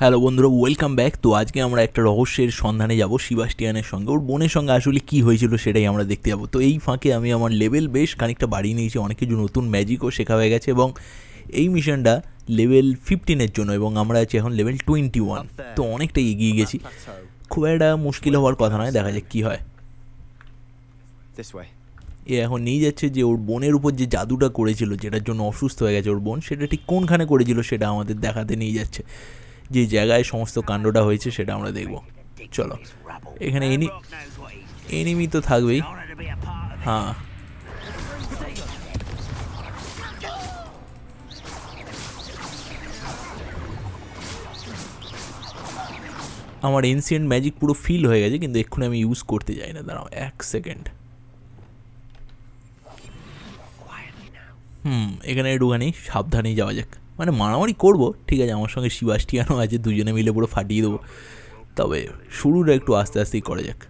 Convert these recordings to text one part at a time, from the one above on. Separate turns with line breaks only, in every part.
Hello বন্ধুরা welcome back তো আজকে আমরা একটা রহস্যের সন্ধানে যাব শিবাস্টিয়ানের সঙ্গে। ওর বোনের সঙ্গে আসলে কি হয়েছিল সেটাই আমরা দেখতে যাব। তো এই ফাঁকে আমি আমার লেভেল বেশ খানিকটা বাড়িয়ে নিয়েছি অনেক কিছু নতুন ম্যাজিকও শেখা হয়ে গেছে এবং এই মিশনটা লেভেল ফিফটিনের জন্য এবং আমরা আছি এখন লেভেল টোয়েন্টি ওয়ান তো অনেকটা এগিয়ে গেছি। খুব একটা মুশকিল হওয়ার কথা নয় দেখা যাক কী হয়। এ এখন নিয়ে যাচ্ছে যে ওর বোনের উপর যে জাদুটা করেছিল যেটার জন্য অসুস্থ হয়ে গেছে ওর বোন সেটা ঠিক কোনখানে করেছিল সেটা আমাদের দেখাতে নিয়ে যাচ্ছে। যে জায়গায় সমস্ত কাণ্ডটা হয়েছে সেটা আমরা দেখব। চলো। এখানে এনি এনিমি তো থাকবেই। হ্যাঁ। আমার এনসিয়েন্ট ম্যাজিক পুরো ফিল হয়ে গেছে, কিন্তু এক্ষুনি আমি ইউজ করতে যাই না। দাঁড়াও, এক সেকেন্ড হুম, এখানে একটুখানি সাবধানেই যাওয়া যাক। মানে মারামারি করব, ঠিক আছে, আমার সঙ্গে শিবাস্টিয়ানও আছে, দুজনে মিলে পুরো ফাটিয়ে দেবো। তবে শুরুটা একটু আস্তে আস্তেই করা যাক।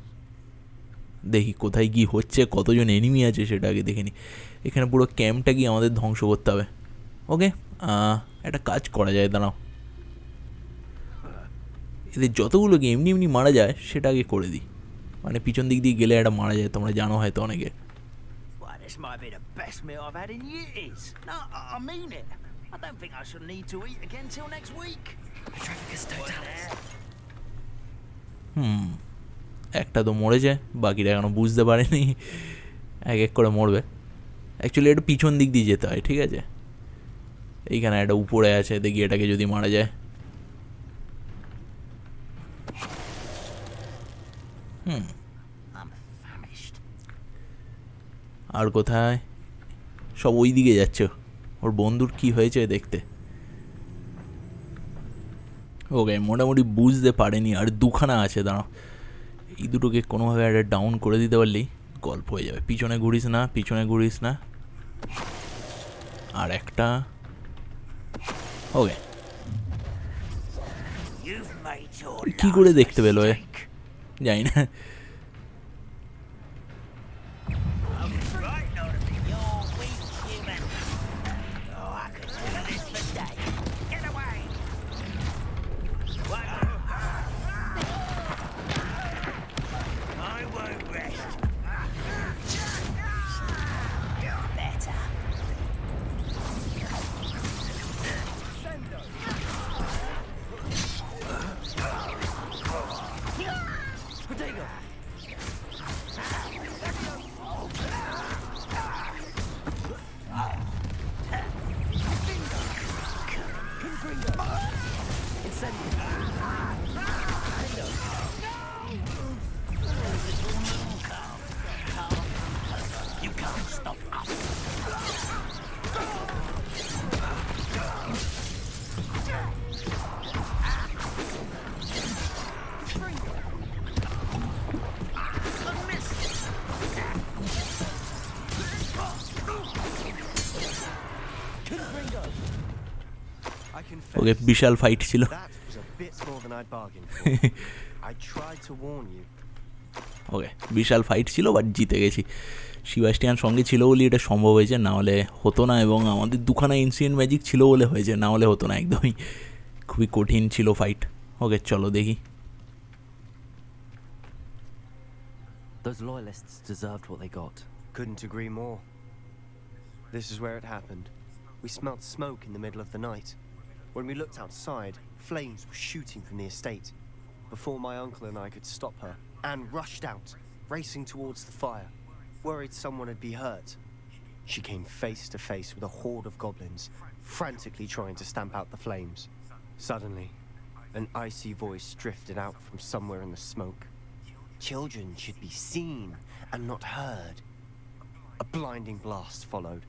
দেখি কোথায় কি হচ্ছে, কতজন এনিমি আছে সেটা আগে দেখে নিই এখানে পুরো ক্যাম্পটা কি আমাদের ধ্বংস করতে হবে। ওকে একটা কাজ করা যায়, দাঁড়াও। এদের যতগুলোকে এমনি এমনি মারা যায়, সেটা আগে করে দিই। মানে পিছন দিক দিয়ে গেলে একটা মারা যায়, তোমরা জানো হয়তো অনেকে.
I don't think I shall need to eat again till next week.
হুম একটা তো মরে যায় বাকিটা এখনও বুঝতে পারেনি। এক এক করে মরবে। অ্যাকচুয়ালি একটু পিছন দিক দিয়ে যেতে হয় ঠিক আছে? এইখানে একটা উপরে আছে দেখি এটাকে যদি মারা যায়। হুম আর কোথায়? সব ওই দিকে যাচ্ছে। ওর বন্ধুর কি হয়েছে দেখতে। ওকে, মোটামুটি বুঝতে পারেনি, আর দুখানা আছে, দাঁড়াও। এই দুটোকে কোনোভাবে একটা ডাউন করে দিতে পারলেই গল্প হয়ে যাবে। পিছনে ঘুরিস না, পিছনে ঘুরিস না। আর একটা। ওকে। কি করে দেখতে পেল এ. জানি না। ওকে বিশাল ফাইট ছিল ওকে বিশাল ফাইট ছিল বাট জিতে গেছি শিবাস্টিয়ান সঙ্গে ছিল বলে এটা সম্ভব হয়েছে না হলে হতো না এবং আমাদের দুখানা ইনসিডেন্ট ম্যাজিক ছিল বলে হয়েছে না হলে হতো না একদমই খুবই কঠিন ছিল ফাইট ওকে চলো দেখি
Those loyalists deserved what they got.
Couldn't agree more. This is where it happened. We smelt smoke in the middle of the night. When we looked outside, flames were shooting from the estate. Before my uncle and I could stop her, Anne rushed out, racing towards the fire, worried someone had been hurt. She came face to face with a horde of goblins, frantically trying to stamp out the flames. Suddenly, an icy voice drifted out from somewhere in the smoke. Children should be seen and not heard. A blinding blast followed.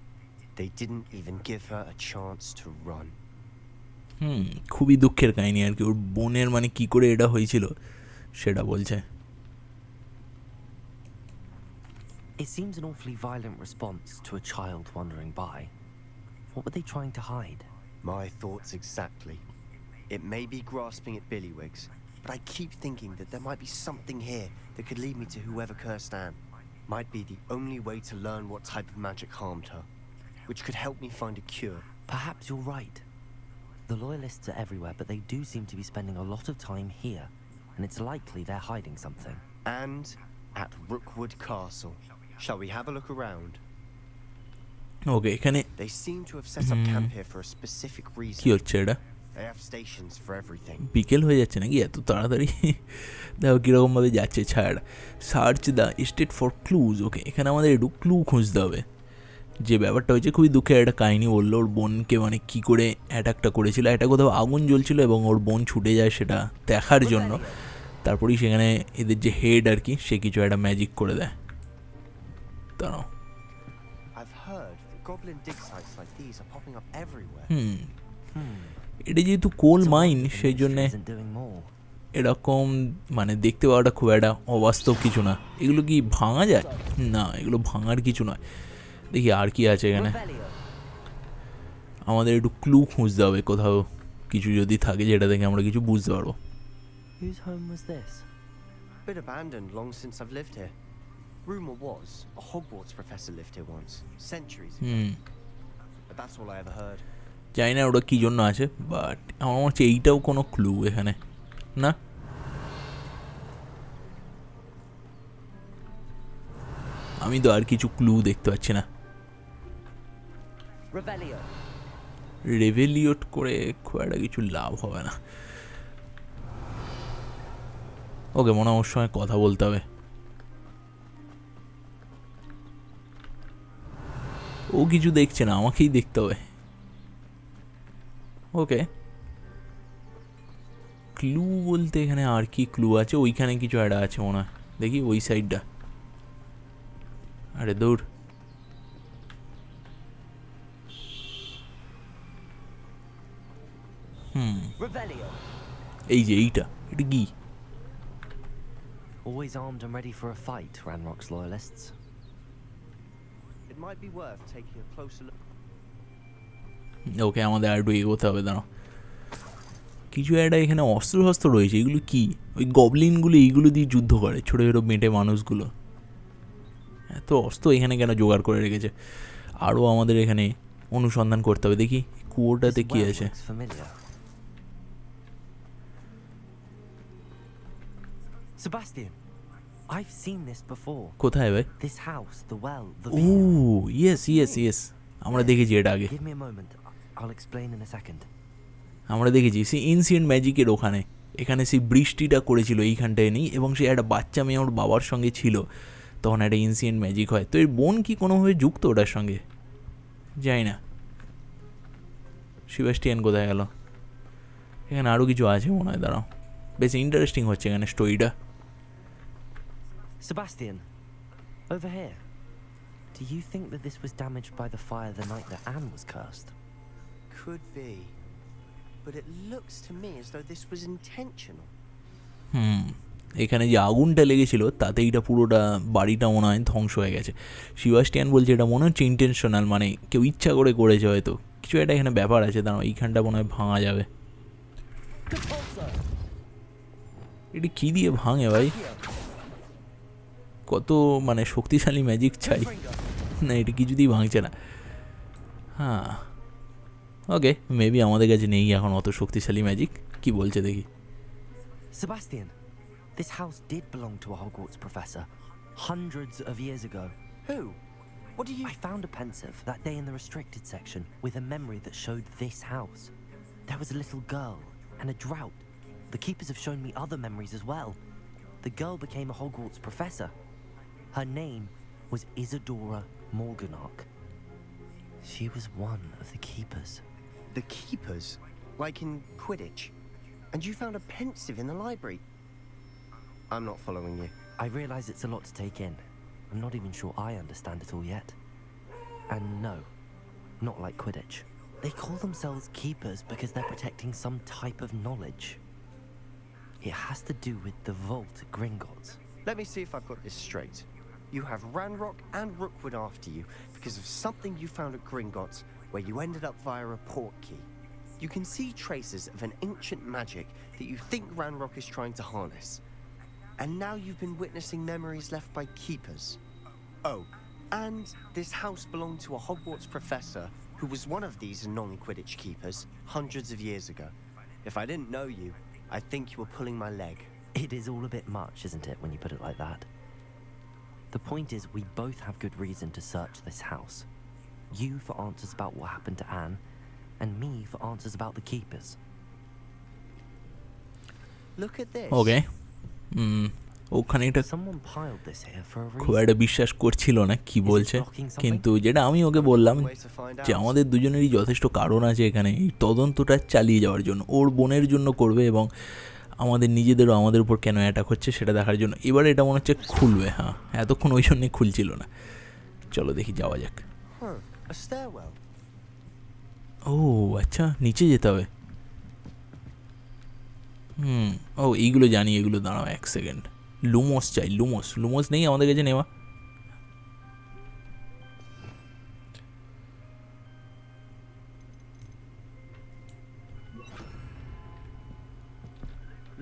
They didn't even give her a chance to run.
হুম খুবই দুঃখের কাহিনী আর কি ওর বোনের মানে কি করে এটা হয়েছিল সেটা বলছে
It seems an awfully violent response to a child wandering by. What were they trying to hide?
My thoughts exactly. It may be grasping at Billywigs, but I keep thinking that there might be something here that could lead me to whoever cursed Anne. Might be the only way to learn what type of magic harmed her, which could help me find a cure.
Perhaps you're right. The Loyalists are everywhere, but they do seem to be spending a lot of time here, and it's likely they're hiding something.
And at Rookwood Castle. Shall we have a look around?
ওকে এখানে
They seem to have set up camp here for a specific
কি
reason.
হচ্ছে এটা
They have stations for everything.
বিকেল হয়ে যাচ্ছে নাকি এত তাড়াতাড়ি দেখো কীরকমভাবে যাচ্ছে ছাড় search the state for clues okay এখানে আমাদের একটু ক্লু খুঁজতে হবে যে ব্যাপারটা হয়েছে খুবই দুঃখের একটা কাহিনী বলল। ওর বোনকে মানে কি করে অ্যাটাকটা করেছিল একটা কোথাও আগুন জ্বলছিল এবং ওর বোন ছুটে যায় সেটা দেখার জন্য। তারপরেই সেখানে এদের যে হেড আর কি সে কিছু একটা ম্যাজিক করে দেয়। দাঁড়াও. হুম।
Hmm.
এটা যেহেতু কোল মাইন সেই জন্যে. এরকম মানে দেখতে পাওয়াটা খুব একটা অবাস্তব কিছু না। এগুলো কি ভাঙা যায়? না এগুলো ভাঙার কিছু নয়। দেখি আর কি আছে এখানে আমাদের একটু ক্লু খুঁজতে হবে কোথাও কিছু যদি থাকে যেটা দেখে আমরা কিছু বুঝতে পারব
Whose home was this?
Been abandoned long since I've lived here. Rumor was a Hogwarts professor lived here once, centuries ago.
Hmm
But that's all I ever heard.
জানি না ওটা কী জন্য আছে বাট আমার মনে হচ্ছে এইটাও কোনো ক্লু এখানে না আমি তো আর কিছু ক্লু দেখতে পাচ্ছি না. রেভেলিওট করে খুব একটা কিছু লাভ হবে না। ওকে, মনে ওর সঙ্গে কথা বলতে হবে। ও কিছু দেখছে না, আমাকেই দেখতে হবে। ওকে। ক্লু বলতে এখানে আর কি ক্লু আছে? ওইখানে কিছু একটা আছে মনে হয়। দেখি ওই সাইডটা আরে দৌড়। হুম। এই যে এইটা এটা কি?
Always armed and ready for a fight, Ranrock's loyalists.
It might be worth taking a closer look.
ওকে আমাদের আর একটু এগোতে হবে দাঁড়াও। কিছু একটা এখানে অস্ত্র শস্ত্র রয়েছে এগুলো কি? ওই গবলিনগুলো এইগুলো দিয়ে যুদ্ধ করে ছোটো ছোটো মেটে মানুষগুলো। এত অস্ত্র এখানে কেন জোগাড় করে রেখেছে? আরও আমাদের এখানে অনুসন্ধান করতে হবে দেখি কুয়োটাতে কি আছে।
Sebastian, I've seen this before.
কোথায় ভাই?
This house, the well, the
ও
villa.
ইয়েস ইয়েস ইয়েস আমরা দেখেছি এটা আগে।
Give me a moment. I'll explain in a second.
আমরা দেখেছি সেই এনসিয়েন্ট ম্যাজিকের ওখানে। এখানে সেই বৃষ্টিটা করেছিল এইখানটায় নেই এবং সে একটা বাচ্চা মেয়ে ওর বাবার সঙ্গে ছিল। তখন একটা এনসিয়েন্ট ম্যাজিক হয়। তো এর বোন কি কোনোভাবে যুক্ত ওটার সঙ্গে? যাই না। শিবাস্টিয়ান কোথায় গেল? এখানে আরও কিছু আছে মনে হয় দাঁড়াও। বেশ ইন্টারেস্টিং হচ্ছে এখানে স্টোরিটা
Sebastian, over here. Do you think that this was damaged by the fire the night that Anne was cursed?
Could be. But it looks to me as though this was intentional.
হুম এখানে যে আগুনটা লেগেছিল তাতে এটা পুরোটা বাড়িটা মনে হয় ধ্বংস হয়ে গেছে শিবাস্টিয়ান বলছে এটা মনে হচ্ছে ইন্টেনশনাল মানে কেউ ইচ্ছা করে করেছে হয়তো কিছু একটা এখানে ব্যাপার আছে দাঁড়াও এইখানটা মনে হয় ভাঙা যাবে এটা কী দিয়ে ভাঙে ভাই কত মানে শক্তিশালী ম্যাজিক চাই না এটা কিছুতেই ভাঙছে না হ্যাঁ ওকে মেবি আমাদের কাছে নেই এখন অত শক্তিশালী ম্যাজিক কি বলছে দেখি
Sebastian, this house did belong to a Hogwarts professor hundreds of years ago.
Who? What do you.
I found a pensive that day in the restricted section with a memory that showed this house. There was a little girl and a drought. The keepers have shown me other memories as well. The girl became a Hogwarts professor. her name was Isadora Morganach. She was one of the keepers.
The keepers? Like in Quidditch? And you found a pensive in the library? I'm not following you.
I realize it's a lot to take in. I'm not even sure I understand it all yet. And no, not like Quidditch. They call themselves keepers because they're protecting some type of knowledge. It has to do with the vault at Gringotts.
Let me see if I've got this straight. You have Ranrock and Rookwood after you because of something you found at Gringotts where you ended up via a port key. You can see traces of an ancient magic that you think Ranrock is trying to harness. And now you've been witnessing memories left by keepers. Oh, and this house belonged to a Hogwarts professor who was one of these non Quidditch keepers hundreds of years ago. If I didn't know you, I'd think you were pulling my leg.
It is all a bit much, isn't it, when you put it like that? The point is, we both have good reason to search this house. You for answers about what happened to Anne, and me for answers about the keepers.
Look at this.
ওকে ওখানে এটা
Someone piled this here for a
খুব বিশ্বাস করছিল না কি বলছে কিন্তু যেটা আমি ওকে বললাম যে. আমাদের দুজনেরই যথেষ্ট কারণ আছে এখানে এই তদন্তটা চালিয়ে যাওয়ার জন্য ওর বোনের জন্য করবে এবং আমাদের নিজেদেরও আমাদের উপর কেন অ্যাটাক হচ্ছে সেটা দেখার জন্য। এবার এটা মনে হচ্ছে খুলবে হ্যাঁ। এতক্ষণ ওই জন্যই খুলছিল না। চলো দেখি যাওয়া যাক।
Huh,
ও আচ্ছা নিচে যেতে হবে। হুম ও এইগুলো জানি এগুলো দাঁড়াও এক সেকেন্ড। লুমোস চাই লুমোস লুমোস নেই আমাদের কাছে নেওয়া।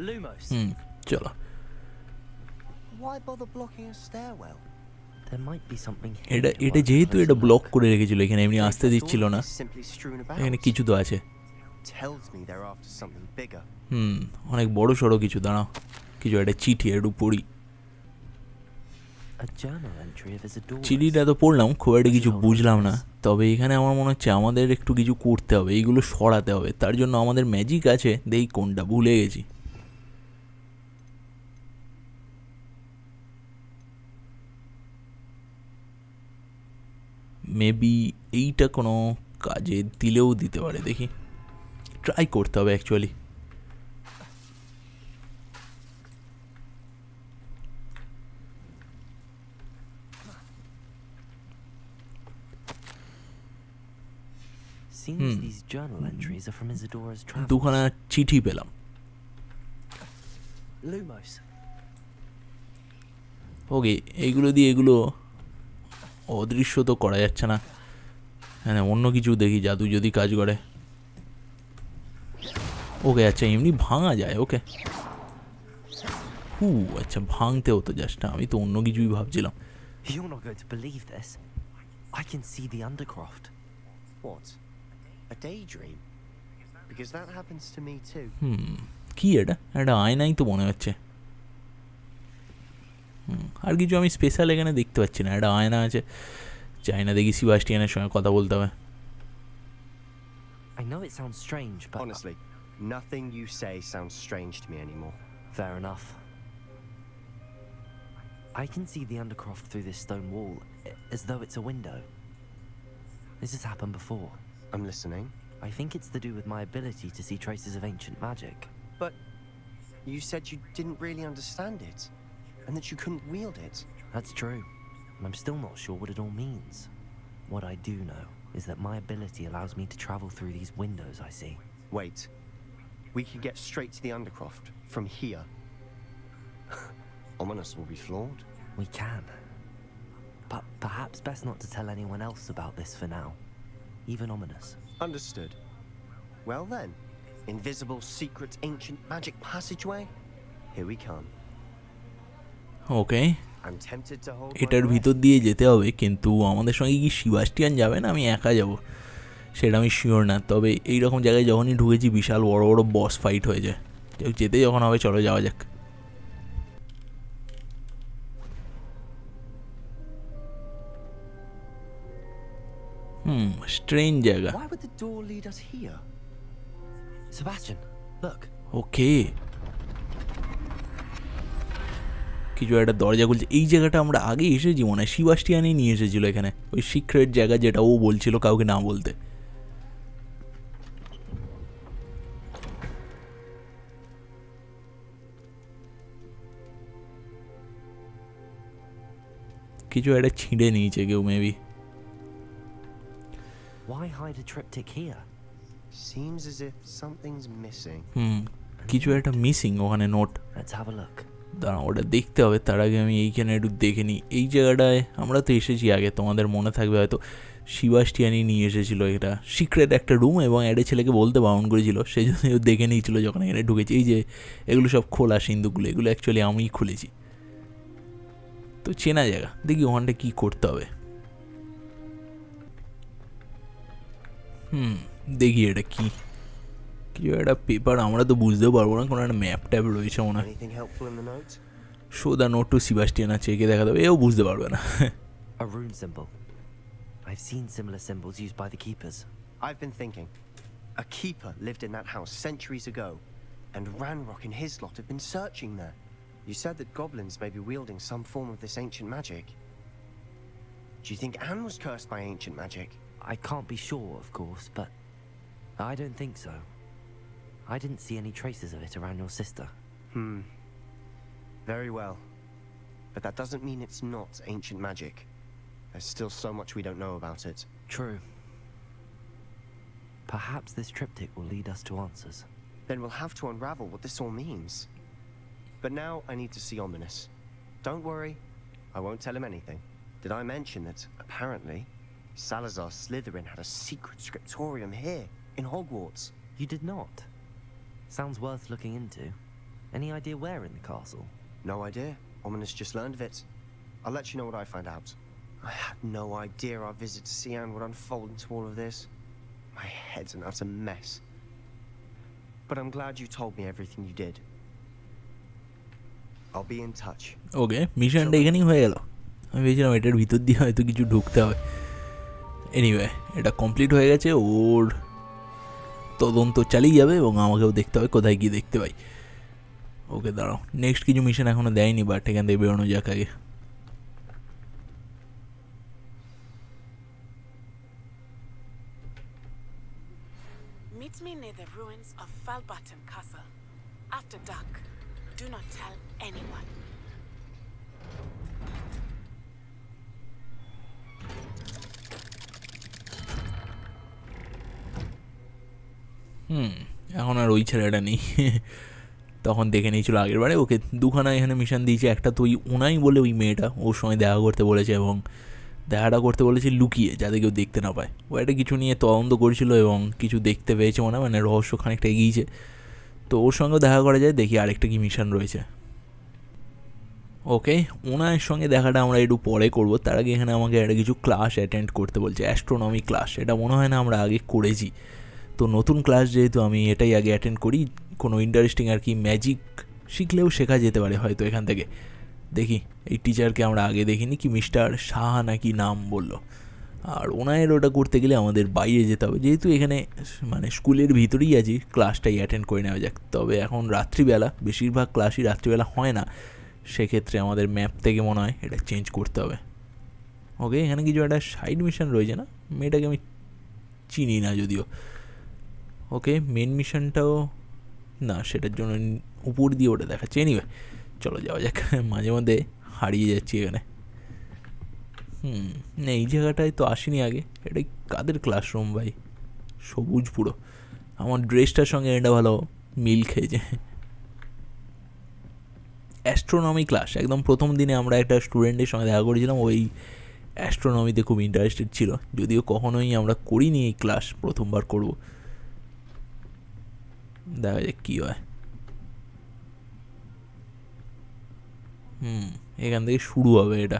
Lumos.
হুম চলো
Why bother blocking a stairwell?
There might be something
এটা এটা যেহেতু এটা. ব্লক করে রেখেছিল এখানে এমনি আসতে দিচ্ছিল না
simply strewn about.
এখানে কিছু তো আছে
Tells me they're after something bigger.
হুম অনেক বড় সড়ো কিছু দাঁড়াও কিছু একটা চিঠি একটু পড়ি. চিঠিটা তো পড়লাম খুব একটা কিছু বুঝলাম না তবে এখানে আমার মনে হচ্ছে আমাদের একটু কিছু করতে হবে এইগুলো সরাতে হবে তার জন্য আমাদের ম্যাজিক আছে দেই কোনটা ভুলে গেছি মেবি এইটা কোনো কাজে দিলেও দিতে পারে দেখি। ট্রাই করতে হবে অ্যাকচুয়ালি hmm.
hmm.
দুখানা চিঠি পেলাম। ওকে এগুলো দিয়ে এগুলো অদৃশ্য তো করা যাচ্ছে না হ্যাঁ অন্য কিছু দেখি জাদু যদি কাজ করে ওকে আচ্ছা এমনি ভাঙা যায় ওকে হু আচ্ছা ভাঙতে হতো জাস্ট আমি তো অন্য কিছুই ভাবছিলাম
You're not going to believe this. I can see the Undercroft.
What? A daydream? Because that happens to me too.
হুম কি এটা একটা আয়নাই তো মনে হচ্ছে আর কিছু আমি স্পেশাল এখানে দেখতে পাচ্ছি না একটা আয়না আছে যে আয়না দেখি সিবাস্টিয়ানের সঙ্গে কথা বলতে হবে
I know it sounds strange, but
Honestly, nothing you say sounds strange to me anymore.
fair enough. I can see the Undercroft through this stone wall, i- as though it's a window. This has happened before.
I'm listening.
I think it's to do with my ability to see traces of ancient magic.
But you said you didn't really understand it, and that you couldn't wield it.
That's true, and I'm still not sure what it all means. What I do know is that my ability allows me to travel through these windows I see.
Wait. We could get straight to the Undercroft from here. Ominous will be flawed.
We can. But perhaps best not to tell anyone else about this for now. Even ominous.
Understood. Well then, invisible, secret, ancient magic passageway? Here we come.
ওকে। এটার ভিতর দিয়ে যেতে হবে কিন্তু আমাদের সঙ্গে কি শিবাস্টিয়ান যাবে না আমি একা যাব? সেটা আমি শিওর না তবে এই রকম জায়গায় যখনই ঢুকেছি বিশাল বড় বড় বস ফাইট হয়ে যায়। যেতে যখন হবে চলো যাওয়া যাক। হুম স্ট্রেন জায়গা।
Why
কিছু একটা দরজা খুলছে এই জায়গাটা আমরা আগে এসেছি মনে হয় শিবাস্টিয়ানই নিয়ে এসেছিল এখানে ওই সিক্রেট জায়গা যেটা ও বলছিল কাউকে না বলতে কিছু একটা ছিঁড়ে নিয়েছে কেউ maybe
Why hide a triptych here?
Seems as if something's missing.
Hmm কিছু একটা মিসিং ওখানে note
Let's have a look.
দাঁড়া ওটা দেখতে হবে, তার আগে আমি এইখানে একটু দেখে নিই। এই জায়গাটায় আমরা তো এসেছি আগে, তোমাদের মনে থাকবে হয়তো। শিবাস্টিয়ানি নিয়ে এসেছিল এটা। সিক্রেট একটা রুম এবং একটা ছেলেকে বলতে বারণ করেছিল সেই জন্য দেখে নিয়েছিল যখন এখানে ঢুকেছি। এই যে, এগুলো সব খোলা সিন্ধুগুলো এগুলো অ্যাকচুয়ালি আমিই খুলেছি। তো চেনা জায়গা, দেখি ওখানটা কী করতে হবে। হুম, দেখি এটা কি। কিছু একটা পেপার আমরা তো বুঝতেও পারবো না কোনো একটা ম্যাপ ট্যাপ রয়েছে মনে হয়
Anything helpful in the note?
Show the note to Sebastian আছে একে দেখা দেবে এও বুঝতে পারবে না
A rune symbol. I've seen similar symbols used by the keepers.
I've been thinking. A keeper lived in that house centuries ago, and Ranrock and his lot have been searching there. You said that goblins may be wielding some form of this ancient magic. Do you think Anne was cursed by ancient magic?
I can't be sure, of course, but I don't think so. I didn't see any traces of it around your sister.
Hmm. Very well. But that doesn't mean it's not ancient magic. There's still so much we don't know about it.
True. Perhaps this triptych will lead us to answers.
Then we'll have to unravel what this all means. But now I need to see Ominous. Don't worry, I won't tell him anything. Did I mention that, apparently, Salazar Slytherin had a secret scriptorium here, in Hogwarts?
You did not. Sounds worth looking into. Any idea where in the castle?
No idea. Ominous just learned of it. I'll let you know what I find out. I had no idea our visit to Sian would unfold into all of this. My head's an utter mess. But I'm glad you told me everything you did. I'll be in touch.
ওকে মিশনটা এখানেই হয়ে গেল আমি ভেবেছিলাম এটার ভিতর দিয়ে হয়তো কিছু ঢুকতে হবে এনিওয়ে এটা কমপ্লিট হয়ে গেছে ওর তদন্ত চালিয়ে যাবে এবং আমাকেও দেখতে হবে, কোথায় গিয়ে দেখতে পাই। ওকে, দাঁড়াও। নেক্সট কিছু মিশন এখনও দেয়নি বাট এখান থেকে বেরোনো যাক আগে।
Meet me near the ruins of Falbutton Castle.
হুম এখন আর ওই ছেলেটা নেই। তখন দেখে নিয়েছিল আগের বারে। ওকে দুখানা এখানে মিশন দিয়েছে। একটা তো ওই ওনাই বলে ওই মেয়েটা। ওর সঙ্গে দেখা করতে বলেছে এবং দেখাটা করতে বলেছে লুকিয়ে যাতে কেউ দেখতে না পায়। ও একটা কিছু নিয়ে তদন্ত করেছিল এবং কিছু দেখতে পেয়েছে হয়, মানে রহস্য খানিকটা এগিয়েছে। তো ওর সঙ্গেও দেখা করা যায়। দেখি আরেকটা কি মিশন রয়েছে। ওকে ওনার সঙ্গে দেখাটা আমরা একটু পরে করব। তার আগে এখানে আমাকে একটা কিছু ক্লাস অ্যাটেন্ড করতে বলছে। অ্যাস্ট্রোনমি ক্লাস এটা মনে হয় না আমরা আগে করেছি। তো নতুন ক্লাস যেহেতু আমি এটাই আগে অ্যাটেন্ড করি, কোনো ইন্টারেস্টিং আর কি ম্যাজিক শিখলেও শেখা যেতে পারে হয়তো এখান থেকে। দেখি, এই টিচারকে আমরা আগে দেখিনি কি মিস্টার সাহা নাকি নাম বলল। আর ওনায়ের ওটা করতে গেলে আমাদের বাইরে যেতে হবে। যেহেতু এখানে মানে স্কুলের ভিতরেই আছি ক্লাসটাই অ্যাটেন্ড করে নেওয়া যাক। তবে এখন রাত্রিবেলা, বেশিরভাগ ক্লাসই রাত্রিবেলা হয় না। সেক্ষেত্রে আমাদের ম্যাপ থেকে মনে হয় এটা চেঞ্জ করতে হবে। ওকে এখানে কিছু একটা সাইড মিশন রয়েছে না? মেয়েটাকে আমি চিনি না যদিও। ওকে মেন মিশনটাও না, সেটার জন্য উপর দিয়ে ওটা দেখাচ্ছে। এনিওয়ে চলো যাওয়া যাক। মাঝে মধ্যে হারিয়ে যাচ্ছি এখানে। হুম, না, এই জায়গাটায় তো আসিনি আগে। এটা কাদের ক্লাসরুম ভাই? সবুজ পুরো। আমার ড্রেসটার সঙ্গে এটা ভালো মিল খেয়েছে। অ্যাস্ট্রোনমি ক্লাস একদম প্রথম দিনে আমরা একটা স্টুডেন্টের সঙ্গে দেখা করেছিলাম। ওই অ্যাস্ট্রোনমিতে খুব ইন্টারেস্টেড ছিল। যদিও কখনোই আমরা করিনি এই ক্লাস প্রথমবার করব। দেখা যাক কী হয় হুম এখান থেকে শুরু হবে এটা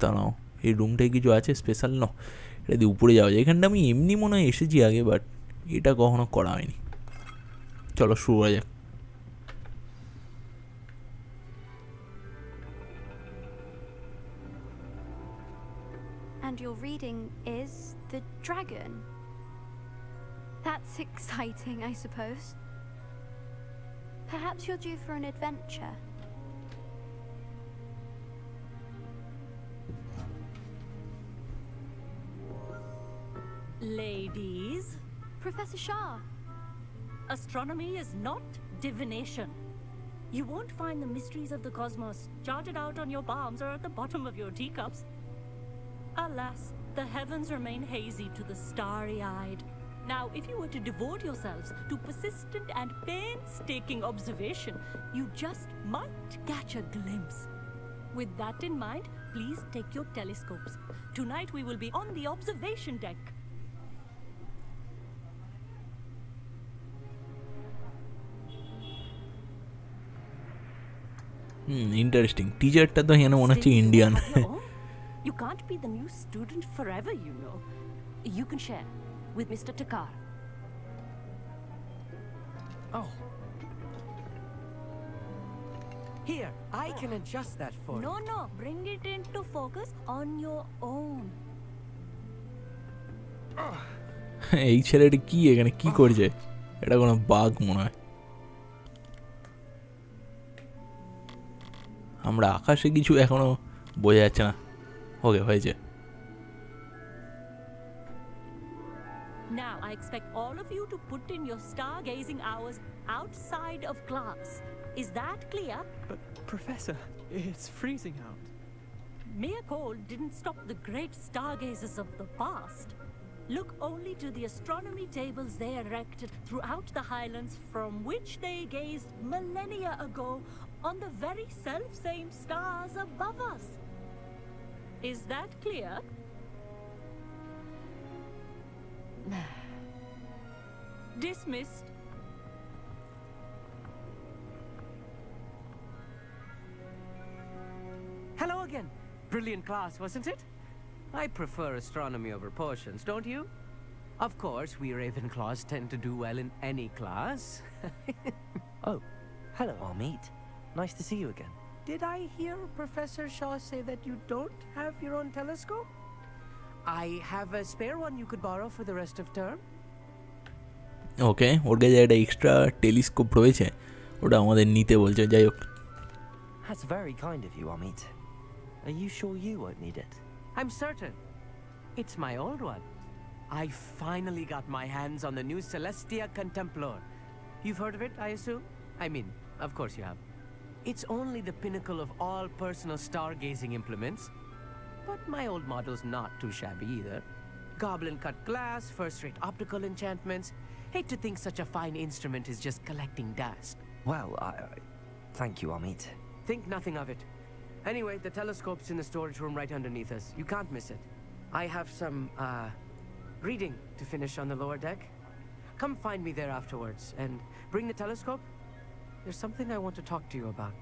দাঁড়াও এই রুমটায় কিছু আছে স্পেশাল ন এটা দিয়ে উপরে যাওয়া যায় এখানটা আমি এমনি মনে হয় এসেছি আগে বাট এটা কখনো করা হয়নি চলো শুরু করা যাক
And your reading is The Dragon. That's exciting, I suppose. Perhaps you're due for an adventure.
Ladies,
Professor Shah,
astronomy is not divination. You won't find the mysteries of the cosmos charted out on your palms or at the bottom of your teacups. Alas, the heavens remain hazy to the starry eyed. Now, if you were to devote yourselves to persistent and painstaking observation, you just might catch a glimpse. With that in mind, please take your telescopes. Tonight we will be on the observation deck.
Hmm, interesting. Teacher ta to hena mona
Indian. You can't be the new student forever, you know. You can share. With Mr. Takar.
Oh. Here, I can adjust that for you.
No, no, bring it into focus on your own.
এই ছেলেটা কি এখানে কি করছে এটা কোনো বাঘ মনে হয় আমরা আকাশে কিছু এখনও বোঝা যাচ্ছে না ওকে হয়েছে
I expect all of you to put in your stargazing hours outside of class. Is that clear?
But, Professor, it's freezing out.
Mere cold didn't stop the great stargazers of the past. Look only to the astronomy tables they erected throughout the highlands from which they gazed millennia ago on the very self-same stars above us. Is that clear? Dismissed.
Hello again. Brilliant class, wasn't it? I prefer astronomy over potions, don't you? Of course, we Ravenclaws tend to do well in any class.
Oh, hello, Armeet. Nice to see you again.
Did I hear Professor Shaw say that you don't have your own telescope? I have a spare one you could borrow for the rest of term.
ওকে ওর কাছে একটা extra telescope রয়েছে ওটা আমাদের নিতে বলছে যাই হোক
That's very kind of you, Armeet. Are you sure you won't need it?
I'm certain. It's my old one. I finally got my hands on the new Celestia Contemplor. You've heard of it, I assume? I mean, of course you have. It's only the pinnacle of all personal stargazing implements. But my old model's not too shabby either. Goblin cut glass, first rate optical enchantments. Hate to think such a fine instrument is just collecting dust.
Well, I. I thank you, Armeet.
Think nothing of it. Anyway, the telescope's in the storage room right underneath us. You can't miss it. I have some, uh, reading to finish on the lower deck. Come find me there afterwards and bring the telescope. There's something I want to talk to you about.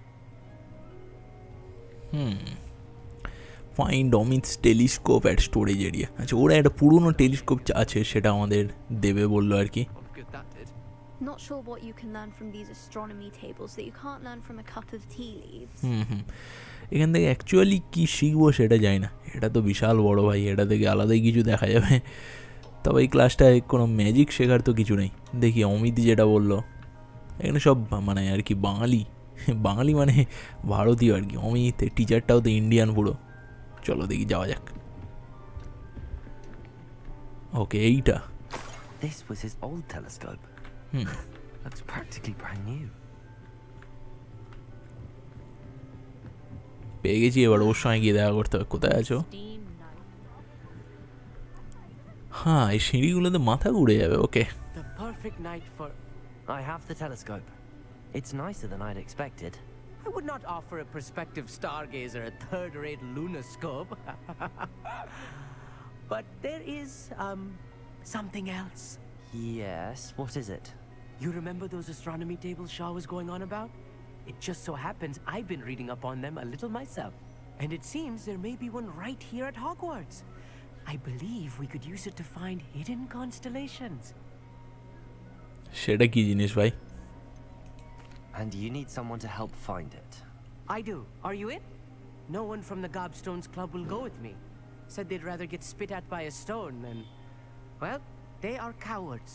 Find Amit's telescope at storage area আচ্ছা ওরা একটা পুরনো telescope আছে সেটা আমাদের দেবে বললো আর কি
Oh, good, that did.
Not sure what you can learn from these astronomy tables that you can't learn from a cup of tea leaves.
হুম হুম এখান থেকে অ্যাকচুয়ালি কী শিখব সেটা যায় না। এটা তো বিশাল বড় ভাই এটা থেকে আলাদাই কিছু দেখা যাবে। তবে এই ক্লাসটায় কোনো ম্যাজিক শেখার তো কিছু নেই। দেখি অমিত যেটা বলল। এখানে সব মানে আর কি বাঙালি। বাঙালি মানে ভারতীয় আর কি। অমিত টিচারটাও তো ইন্ডিয়ান পুরো। চলো দেখি যাওয়া যাক। ওকে এইটা।
This was his old telescope.
Hmm
Looks practically brand new.
পেয়ে গেছি এবার ওর সঙ্গে গিয়ে দেখা করতে হবে কোথায় আছো
Steam night.
হ্যাঁ এই সিঁড়িগুলোতে মাথা ঘুরে যাবে ওকে
The perfect night for.
I have the telescope. It's nicer than I'd expected.
I would not offer a prospective stargazer a third rate lunoscope. but there is, um, something else.
Yes, what is it?
You remember those astronomy tables Shaw was going on about? It just so happens I've been reading up on them a little myself. And it seems there may be one right here at Hogwarts. I believe we could use it to find hidden constellations.
সেটা কি জিনিস ভাই
And you need someone to help find it.
I do. Are you in? No one from the Gobstones Club will go with me. Said they'd rather get spit at by a stone than. Well, they are cowards.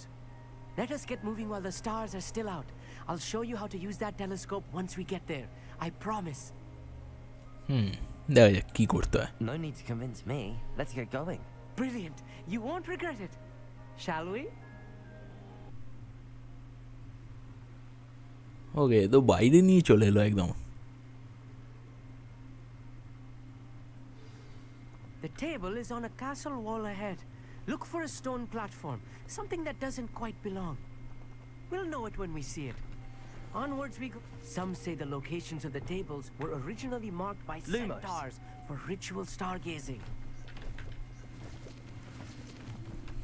Let us get moving while the stars are still out. I'll show you how to use that telescope once we get there. I promise.
হুম দেখা যাক কী করতে হয়
No need to convince me. Let's get going.
Brilliant. You won't regret it. Shall we?
ওকে তো বাইরে নিয়ে চলে এলো একদম
The table is on a castle wall ahead. Look for a stone platform, something that doesn't quite belong. We'll know it when we see it. Onwards we go. Some say the locations of the tables were originally marked by
Lumos.
centaurs for ritual stargazing.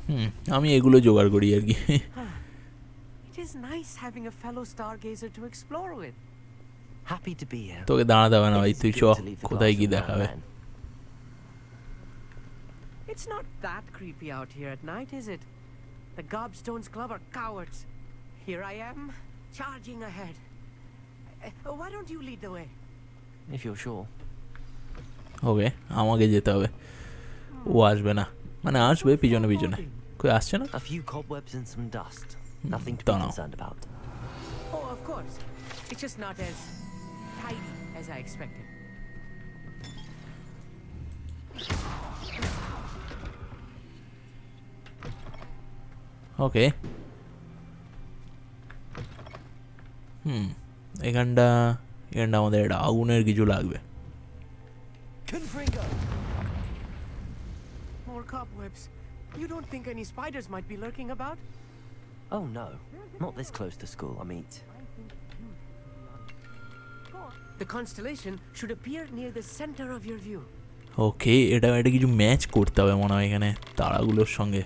হুম আমি এগুলো জোগাড় করি আর কি
It is nice having a fellow stargazer to explore with.
Happy to be here.
তোকে দাঁড়াতে হবে না ভাই
It is
তুই চ
good to leave the
কোথায়
classroom
কি
now and
দেখাবে
then.
It's not that creepy out here at night, is it? The Gobstones Club are cowards. Here I am, charging ahead. Uh, why don't you lead the way?
If you're sure.
ওকে আমাকে যেতে হবে ও আসবে না মানে আসবে পিছনে পিছনে কই আসছে না
A few cobwebs and some dust. Nothing to be
dunno.
concerned about.
Oh, of course. It's just not as tidy as I expected.
ওকে হুম এখানটা এখানটা আমাদের একটা আগুনের কিছু লাগবে
Confringo!
More cobwebs. You don't think any spiders might be lurking about?
Oh no, not this close to school, I mean.
The constellation should appear near the center of your view.
ওকে এটা এটা কিছু match করতে হবে মনে হয় এখানে তারাগুলোর সঙ্গে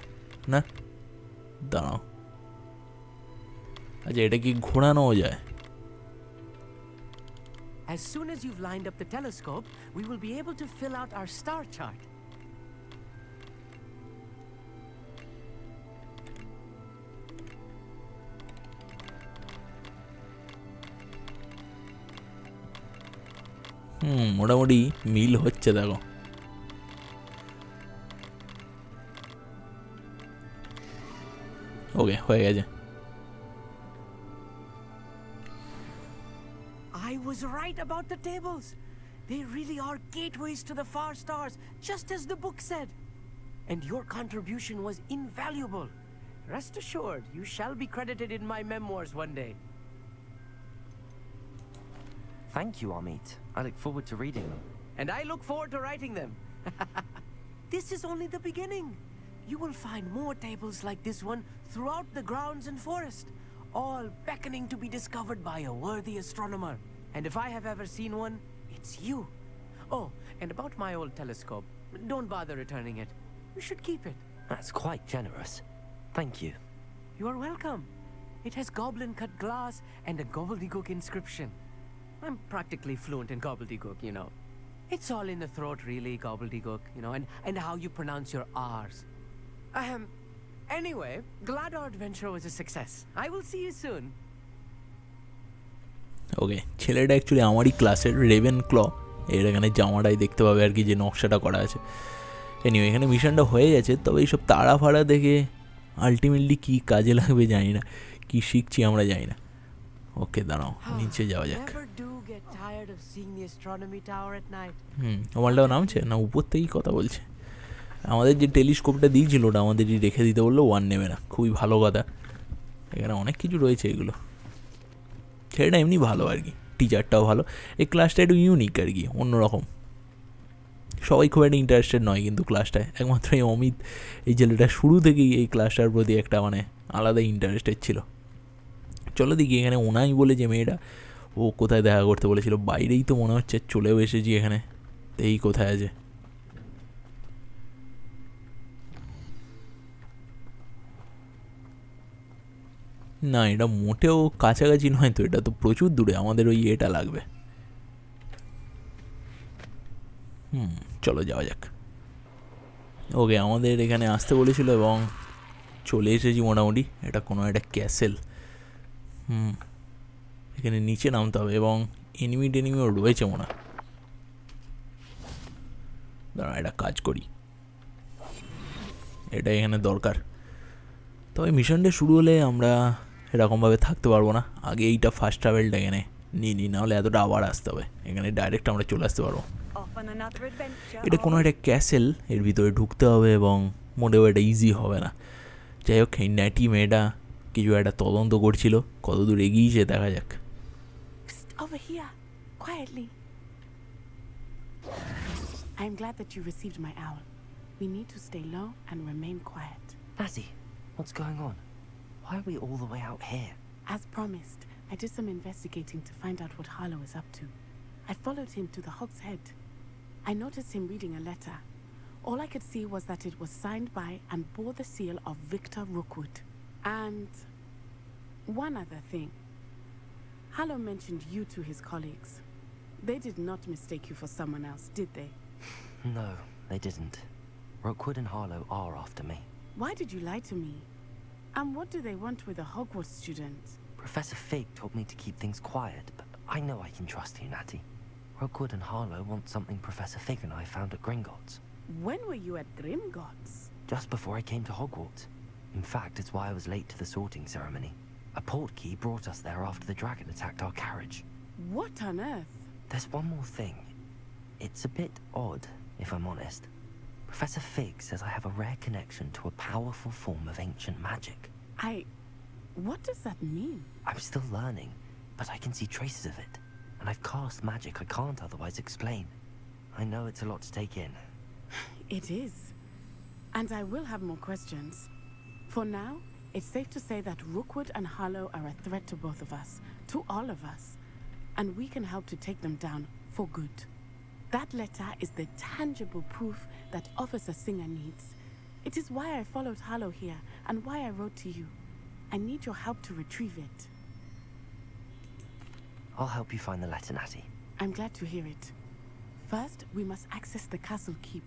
না দাঁড়াও আচ্ছা এটা কি ঘোরানোও যায়
As soon as you've lined up the telescope, we will be able to fill out our star chart.
হুম মোটামুটি মিল হচ্ছে দেখো Ok, juegue allá.
I was right about the tables. They really are gateways to the far stars, just as the book said. And your contribution was invaluable. Rest assured, you shall be credited in my memoirs one day.
Thank you, Amit. I look forward to reading them.
And I look forward to writing them. this is only the beginning. You will find more tables like this one throughout the grounds and forest, all beckoning to be discovered by a worthy astronomer. And if I have ever seen one, it's you. Oh, and about my old telescope, don't bother returning it. You should keep it.
That's quite generous. Thank you.
You are welcome. It has goblin cut glass and a gobbledygook inscription. I'm practically fluent in gobbledygook, you know. It's all in the throat, really, gobbledygook, you know, and, and how you pronounce your R's. Ahem. Anyway, glad our adventure was a success. I will see you soon.
ওকে ছেলেটা actually আমারই ক্লাসের Raven ক্ল এর এখানে জামাটাই দেখতে পাবে আর কি যে নকশাটা করা আছে এনিও এখানে মিশনটা হয়ে গেছে তবে এইসব তাড়া ফাড়া দেখে আলটিমেটলি কী কাজে লাগবে জানি না কী শিখছি আমরা জানি না ওকে দাঁড়াও নিচে যাওয়া যাক. হুম ওমালটাও নামছে না উপর থেকেই কথা বলছে আমাদের যে টেলিস্কোপটা দিয়েছিল ওটা আমাদেরই রেখে দিতে বলল ওয়ান নেবে না। খুবই ভালো কথা। এখানে অনেক কিছু রয়েছে এগুলো। ছেলেটা এমনি ভালো আর কি টিচারটাও ভালো। এই ক্লাসটা একটু ইউনিক আর কি, অন্যরকম। সবাই খুব একটা ইন্টারেস্টেড নয় কিন্তু ক্লাসটায় একমাত্র এই অমিত, এই ছেলেটা শুরু থেকেই এই ক্লাসটার প্রতি একটা মানে আলাদা ইন্টারেস্টেড ছিল। চলো দেখি এখানে ওনাই বলে যে মেয়েটা, ও কোথায় দেখা করতে বলেছিল। বাইরেই তো মনে হচ্ছে চলেও এসেছি এখানে। এই কোথায় আছে? না, এটা মোটেও কাছাকাছি নয় তো, এটা তো প্রচুর দূরে, আমাদের ওই এটা লাগবে। হুম, চলো যাওয়া যাক। ওকে, আমাদের এখানে আসতে বলেছিল এবং চলে এসেছি মোটামুটি, এটা কোনো একটা ক্যাসেল। হুম, এখানে নিচে নামতে হবে এবং এনিমি টেনিমিও রয়েছে মনে। দাঁড়া, একটা কাজ করি। এটা এখানে দরকার। তবে মিশনটা শুরু হলে আমরা এরকমভাবে থাকতে পারব না আগে এইটা ফার্স্ট ট্রাভেলটা এখানে নিই নি নাহলে এতটা আবার আসতে হবে এখানে ডাইরেক্ট আমরা চলে আসতে পারব. এটা কোনো একটা ক্যাসেল এর ভিতরে ঢুকতে হবে এবং মোটেও এটা ইজি হবে না যাই হোক এই ন্যাটি মেয়েটা কিছু একটা তদন্ত করছিল কত দূর এগিয়েছে দেখা যাক
Psst, over here, quietly. I am glad that you received my owl. We need to stay low and remain quiet.
Nazzy, what's going on? Why are we all the way out here?
As promised, I did some investigating to find out what Harlow is up to. I followed him to the Hog's Head. I noticed him reading a letter. All I could see was that it was signed by and bore the seal of Victor Rookwood. And one other thing. Harlow mentioned you to his colleagues. They did not mistake you for someone else, did they?
No, they didn't. Rookwood and Harlow are after me.
Why did you lie to me? And what do they want with a Hogwarts student?
Professor Fig told me to keep things quiet, but I know I can trust you, Natty. Rookwood and Harlow want something Professor Fig and I found at Gringotts.
When were you at Grimgott's?
Just before I came to Hogwarts. In fact, it's why I was late to the sorting ceremony. A portkey brought us there after the dragon attacked our carriage.
What on earth?
There's one more thing. It's a bit odd, if I'm honest. Professor Fig says I have a rare connection to a powerful form of ancient magic.
I. What does that mean?
I'm still learning, but I can see traces of it. And I've cast magic I can't otherwise explain. I know it's a lot to take in.
It is. And I will have more questions. For now, it's safe to say that Rookwood and Harlow are a threat to both of us, to all of us. And we can help to take them down for good. That letter is the tangible proof that Officer Singer needs. It is why I followed Harlow here and why I wrote to you. I need your help to retrieve it.
I'll help you find the letter, Natty.
I'm glad to hear it. First, we must access the castle keep.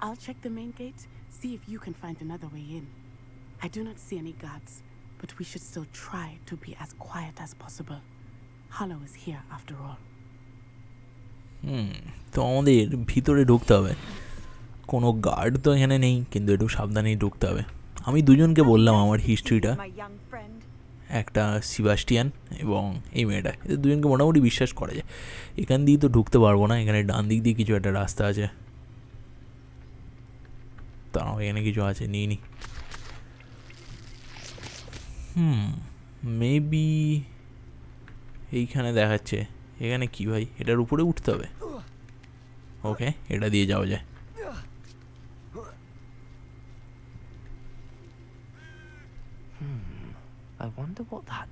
I'll check the main gate, see if you can find another way in. I do not see any guards, but we should still try to be as quiet as possible. Hollow is here after all.
হুম তো আমাদের ভিতরে ঢুকতে হবে। কোনো guard তো এখানে নেই কিন্তু একটু সাবধানেই ঢুকতে হবে। আমি দুজনকে বললাম আমার হিস্ট্রিটা. একটা সিবাস্টিয়ান এবং এই মেয়েটা। এদের দুজনকে মোটামুটি বিশ্বাস করা যায়। এখান দিয়ে তো ঢুকতে পারব না এখানে ডান দিক দিয়ে কিছু একটা রাস্তা আছে। তাও এখানে কিছু আছে নিই নি। হুম মেবি এইখানে দেখাচ্ছে। এখানে কি ভাই? এটার উপরে উঠতে হবে। ওকে এটা দিয়ে যাওয়া যায়।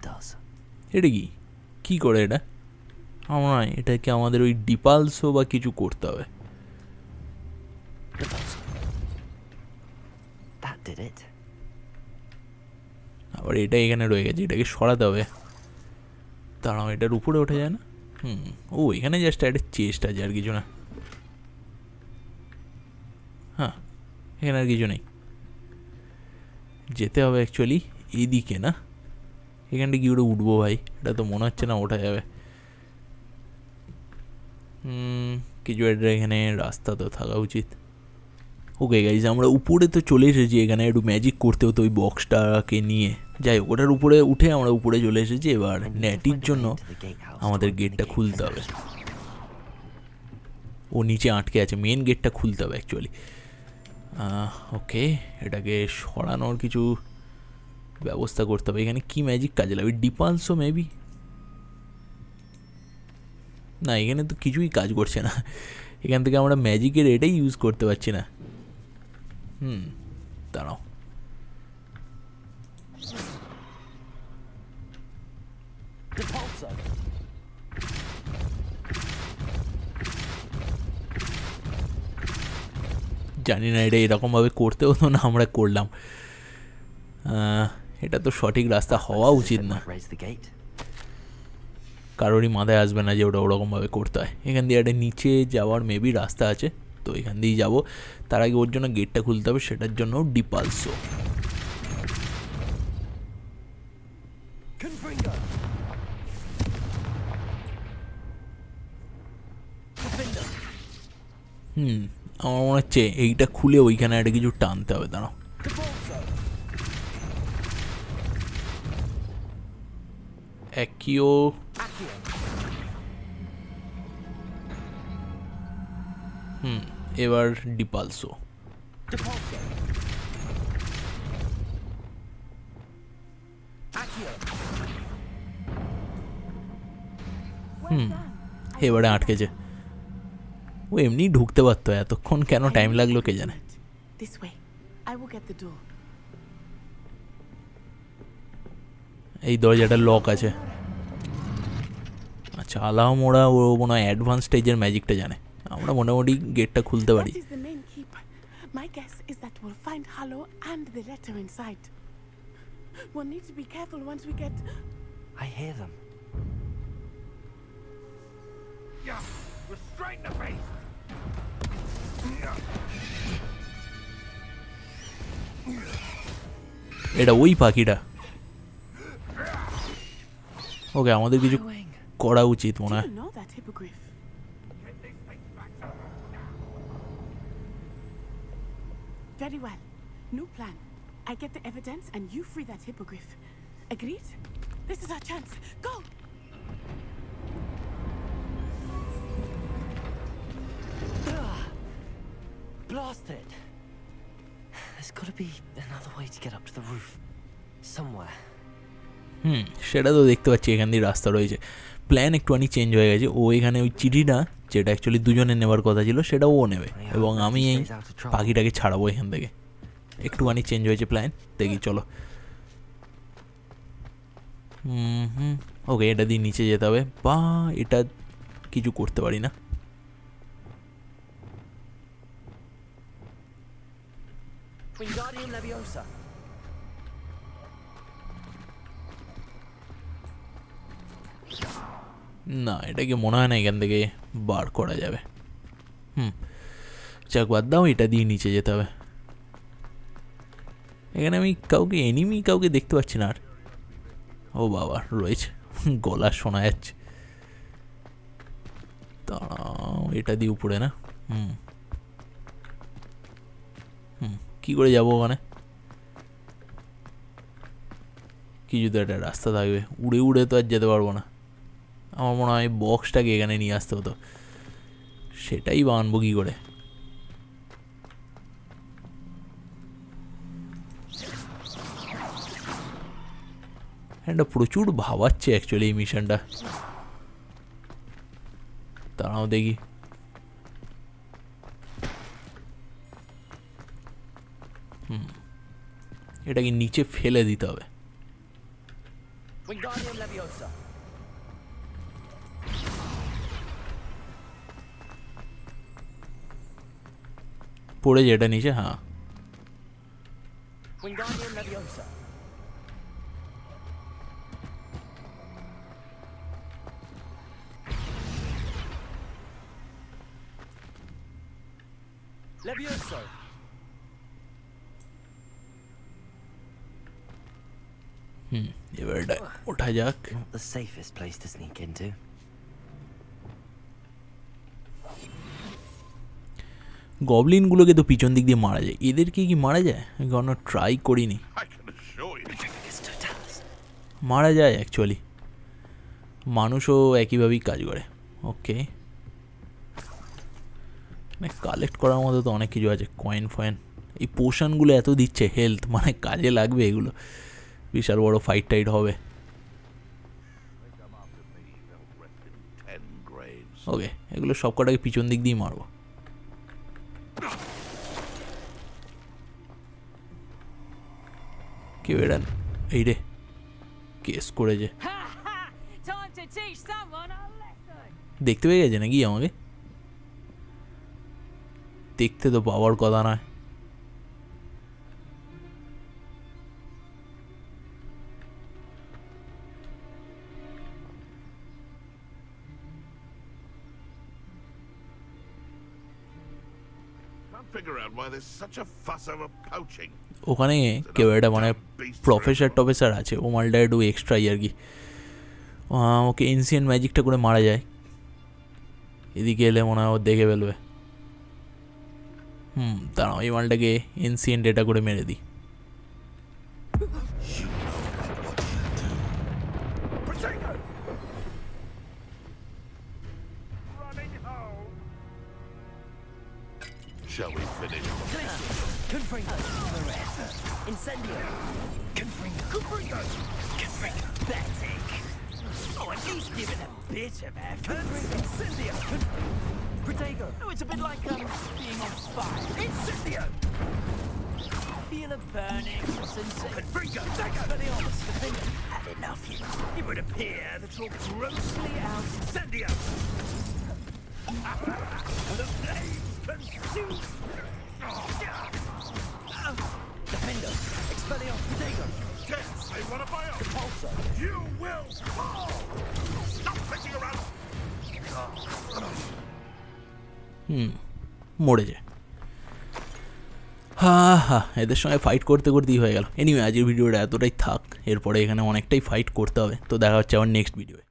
Does.
এটা কি? কি করে এটা? আমার এটাকে আমাদের ওই ডিপালসও বা কিছু করতে হবে. আবার এটা এখানে রয়ে গেছে এটাকে সরাতে হবে। দাঁড়াও এটার উপরে ওঠা যায় না? হুম, ও, এখানে জাস্ট একটা চেস্ট আছে আর কিছু না। হ্যাঁ এখানে আর কিছু নেই। যেতে হবে অ্যাকচুয়ালি এইদিকে না? এখানটা কি করে উঠবো ভাই, এটা তো মনে হচ্ছে না ওঠা যাবে। কিছু একটা এখানে রাস্তা তো থাকা উচিত। ওকে গাইজ আমরা উপরে তো চলে এসেছি, এখানে একটু ম্যাজিক করতে হতো ওই বক্সটাকে নিয়ে। যাই হোক ওটার উপরে উঠে আমরা উপরে চলে এসেছি এবার ন্যাটির জন্য আমাদের গেটটা খুলতে হবে। ও নিচে আটকে আছে মেন গেটটা খুলতে হবে অ্যাকচুয়ালি ওকে এটাকে সরানোর কিছু ব্যবস্থা করতে হবে। এখানে কি ম্যাজিক কাজে লাগবে ডিপালসও মেবি না এখানে তো কিছুই কাজ করছে না। এখান থেকে আমরা ম্যাজিকের এটাই ইউজ করতে পারছি না। হুম দাঁড়াও। জানি না এটা এরকমভাবে করতে হতো না আমরা করলাম। এটা তো সঠিক রাস্তা হওয়া উচিত না. কারোরই মাথায় আসবে না যে ওটা ওরকমভাবে করতে হয়। এখান দিয়ে একটা নিচে যাওয়ার মেবি রাস্তা আছে, তো এখান দিয়েই যাব। তার আগে ওর জন্য গেটটা খুলতে হবে, সেটার জন্য ডিপালসো হুম, আমার মনে হচ্ছে এইটা খুলে ওইখানে একটা কিছু টানতে হবে, দাঁড়াও। একইও হুম, এবার ডিপালসো। হুম, এবারে আটকেছে। ও এমনি ঢুকতে পারতো এতক্ষণ কেন টাইম লাগল কে জানে
the.
এই দরজাটা লক আছে আচ্ছা আলাও মোড়া ও মনে হয় অ্যাডভান্স স্টেজের ম্যাজিকটা জানে আমরা মোটামুটি গেটটা খুলতে পারি
the. My guess is that we'll find Hollow and the letter inside. We'll need to be careful once we get.
I hear them.
এটা ওই পাখিটা ওকে আমাদের কিছু করা উচিত মনে হয়
Do you know that hippogriff? Very well. New plan. I get the evidence and you free that hippogriff. Agreed? This is our chance. Go!
Blast it! There's gotta be another way to get up to the roof. Somewhere.
হুম সেটা তো দেখতে পাচ্ছি এখান দিয়ে রাস্তা রয়েছে। Plan একটুখানি change হয়ে গেছে। ও এখানে ওই চিঠিটা যেটা অ্যাকচুয়ালি দুজনে নেবার কথা ছিল সেটাও ও নেবে। এবং আমি এই পাখিটাকে ছাড়াবো এখান থেকে। একটুখানি চেঞ্জ হয়েছে প্ল্যান দেখি চলো। হুম হুম ওকে এটা দিয়ে নিচে যেতে হবে। বা এটা কিছু করতে পারি না।
Wingardium Leviosa.
না এটাকে মনে হয় না এখান থেকে বার করা যাবে হুম যাক বাদ দাও এটা দিয়ে নিচে যেতে হবে এখানে আমি কাউকে এনিমি কাউকে দেখতে পাচ্ছি না আর ও বাবা রয়েছে গলা শোনা যাচ্ছে দাঁড়াও এটা দিয়ে উপরে না হুম কী করে যাব ওখানে? কিছু তো একটা রাস্তা থাকবে, উড়ে উড়ে তো আর যেতে পারব না। আমার মনে হয় বক্সটাকে এখানে নিয়ে আসতে হতো। সেটাই বা আনব কী করে? এটা প্রচুর ভাবাচ্ছে অ্যাকচুয়ালি এই মিশনটা দাঁড়াও দেখি। এটাকে নিচে ফেলে দিতে হবে
Wingardium Leviosa.
পড়ে যেটা নিচে হ্যাঁ
Wingardium Leviosa.
হুম এবার ওঠা যাক
the safest place to sneak into.
গবলিনগুলোকে তো পিছন দিক দিয়ে মারা যায়। এদেরকে কি মারা যায়? আমি কখনো ট্রাই করিনি. মারা যায় অ্যাকচুয়ালি মানুষও একইভাবেই কাজ করে। ওকে মানে কালেক্ট করার মতো তো অনেক কিছু আছে। কয়েন ফয়েন এই পোশনগুলো এত দিচ্ছে হেলথ মানে কাজে লাগবে এগুলো। বিশাল বড় ফাইট টাইট হবে. ওকে এগুলো সব কটাকে পিছন দিক দিয়ে মারবো কে এটা এই রে, কেস করেছে. দেখতে পেয়ে গেছে নাকি আমাকে দেখতে তো পাওয়ার কথা নয় ওখানে কেউ একটা মানে প্রফেসর টফেসর আছে ও মালটা একটু এক্সট্রাই আর কি। ওকে এনসিয়েন্ট ম্যাজিকটা করে মারা যায়। এদিকে এলে মনে হয় ও দেখে ফেলবে। হুম দাঁড়াও এই মালটাকে এনসিয়েন্ট এটা করে মেরে দিই।
Give bit of effort. Incendio. Protego. Oh, it's a bit like um, being on fire. Incendio. Feel a burning sensation. Confringo. Dagger. Expelliarmus. Defender. Had enough, you. It would appear that you're grossly out. Incendio. the flames consume. Defender. Expelliarmus. Protego.
Yes, they want to buy up.
Pulsar.
You will fall!
মরে যায় হা হা এদের সঙ্গে fight করতে করতেই হয়ে গেল anyway আজকের ভিডিওটা এতটাই থাক এরপরে এখানে অনেকটাই ফাইট করতে হবে তো দেখা হচ্ছে আমার নেক্সট ভিডিওয়ে